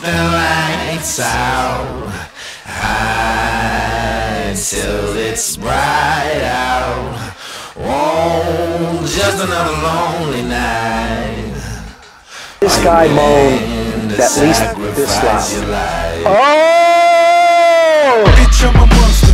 the lights out. until till it's bright out. Oh, just another lonely night. This guy moaned at least this loud. Oh!